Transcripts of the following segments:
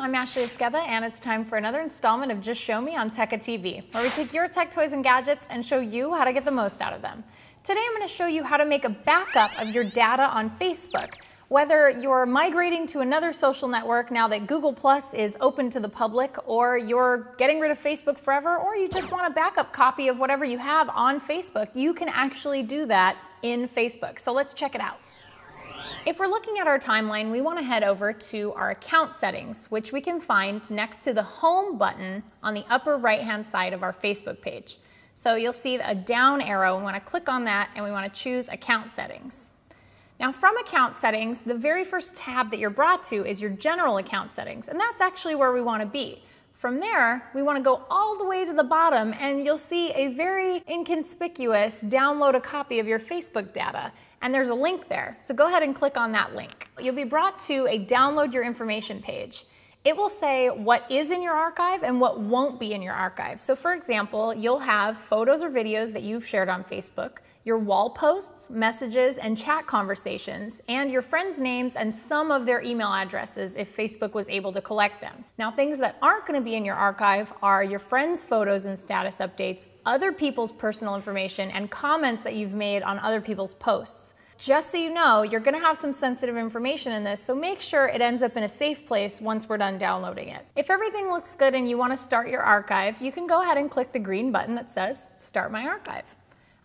I'm Ashley Esqueda, and it's time for another installment of Just Show Me on Tecca TV, where we take your tech toys and gadgets and show you how to get the most out of them. Today I'm going to show you how to make a backup of your data on Facebook. Whether you're migrating to another social network now that Google Plus is open to the public, or you're getting rid of Facebook forever, or you just want a backup copy of whatever you have on Facebook, you can actually do that in Facebook. So let's check it out. If we're looking at our timeline, we want to head over to our account settings, which we can find next to the home button on the upper right hand side of our Facebook page. So you'll see a down arrow. We want to click on that and we want to choose account settings. Now from account settings, the very first tab that you're brought to is your general account settings, and that's actually where we want to be. From there, we want to go all the way to the bottom and you'll see a very inconspicuous download a copy of your Facebook data and there's a link there. So go ahead and click on that link. You'll be brought to a download your information page. It will say what is in your archive and what won't be in your archive. So for example, you'll have photos or videos that you've shared on Facebook, your wall posts, messages, and chat conversations, and your friends' names and some of their email addresses if Facebook was able to collect them. Now, things that aren't going to be in your archive are your friends' photos and status updates, other people's personal information, and comments that you've made on other people's posts. Just so you know, you're going to have some sensitive information in this, so make sure it ends up in a safe place once we're done downloading it. If everything looks good and you want to start your archive, you can go ahead and click the green button that says Start My Archive.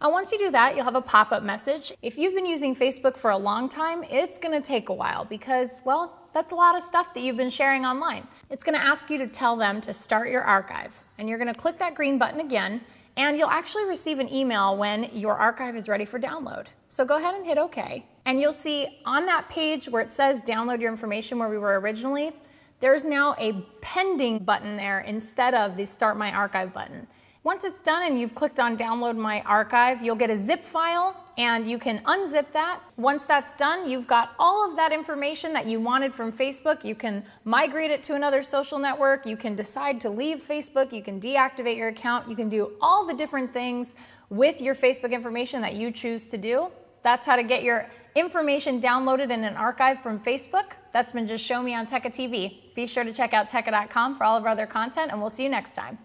And once you do that, you'll have a pop-up message. If you've been using Facebook for a long time, it's gonna take a while because, well, that's a lot of stuff that you've been sharing online. It's gonna ask you to tell them to start your archive. And you're gonna click that green button again, and you'll actually receive an email when your archive is ready for download. So go ahead and hit OK. And you'll see on that page where it says download your information where we were originally, there's now a pending button there instead of the start my archive button. Once it's done and you've clicked on download my archive, you'll get a zip file and you can unzip that. Once that's done, you've got all of that information that you wanted from Facebook. You can migrate it to another social network. You can decide to leave Facebook. You can deactivate your account. You can do all the different things with your Facebook information that you choose to do. That's how to get your information downloaded in an archive from Facebook. That's been Just Show Me on Tecca TV. Be sure to check out tecca.com for all of our other content, and we'll see you next time.